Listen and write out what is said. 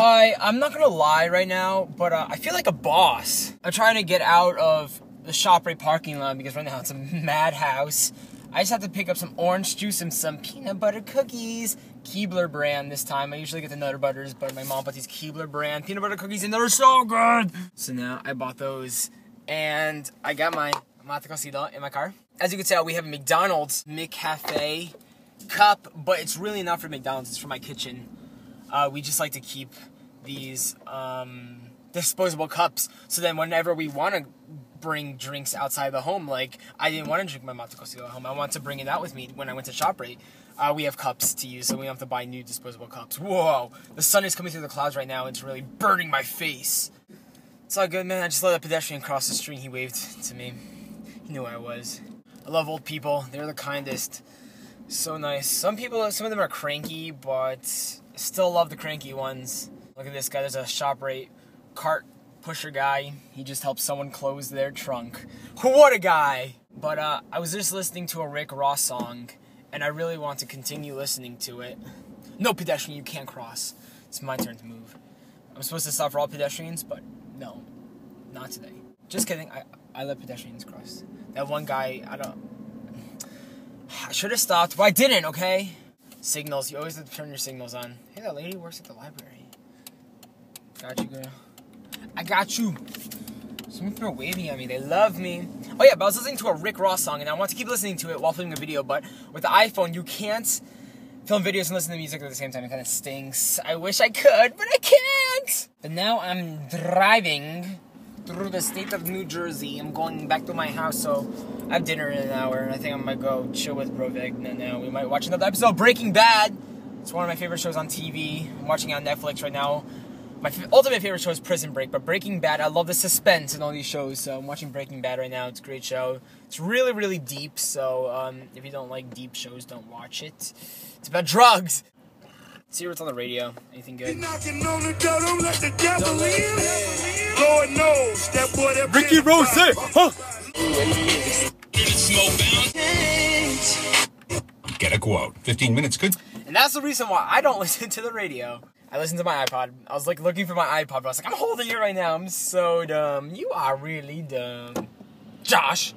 Hi, I'm not gonna lie right now, but uh, I feel like a boss. I'm trying to get out of the ShopRite parking lot because right now it's a madhouse. I just have to pick up some orange juice and some peanut butter cookies. Keebler brand this time. I usually get the Nutter Butters, but my mom bought these Keebler brand peanut butter cookies and they're so good. So now I bought those and I got my mate cocido in my car. As you can tell, we have a McDonald's McCafe cup, but it's really not for McDonald's, it's for my kitchen. Uh, we just like to keep these um, disposable cups so then whenever we want to bring drinks outside the home, like I didn't want to drink my mate cocido at home, I want to bring it out with me when I went to ShopRite. Uh, we have cups to use, so we don't have to buy new disposable cups. Whoa! The sun is coming through the clouds right now. It's really burning my face. It's all good, man. I just let a pedestrian cross the street. He waved to me. He knew where I was. I love old people. They're the kindest. So nice. Some people, some of them are cranky, but still love the cranky ones. Look at this guy. There's a ShopRite cart pusher guy. He just helps someone close their trunk. What a guy! But uh, I was just listening to a Rick Ross song, and I really want to continue listening to it. No pedestrian, you can't cross. It's my turn to move. I'm supposed to stop for all pedestrians, but no, not today. Just kidding. I I let pedestrians cross. That one guy, I don't. I should have stopped, but I didn't. Okay. Signals. You always have to turn your signals on. Hey, that lady works at the library. Got you, girl. I got you. Some people are waving at me. They love me. Oh yeah, but I was listening to a Rick Ross song, and I want to keep listening to it while filming a video. But with the iPhone, you can't film videos and listen to music at the same time. It kind of stinks. I wish I could, but I can't. But now I'm driving through the state of New Jersey. I'm going back to my house, so I have dinner in an hour, and I think I'm gonna go chill with Brovegna now. We might watch another episode of Breaking Bad. It's one of my favorite shows on TV. I'm watching it on Netflix right now. My f- ultimate favorite show is Prison Break, but Breaking Bad, I love the suspense in all these shows, so I'm watching Breaking Bad right now. It's a great show. It's really, really deep, so um, if you don't like deep shows, don't watch it. It's about drugs. See what's on the radio. Anything good? Lord knows that boy that Ricky been Rose, huh? Get a quote. 15 minutes, good? And that's the reason why I don't listen to the radio. I listen to my iPod. I was like looking for my iPod, but I was like, I'm holding it right now. I'm so dumb. You are really dumb. Josh.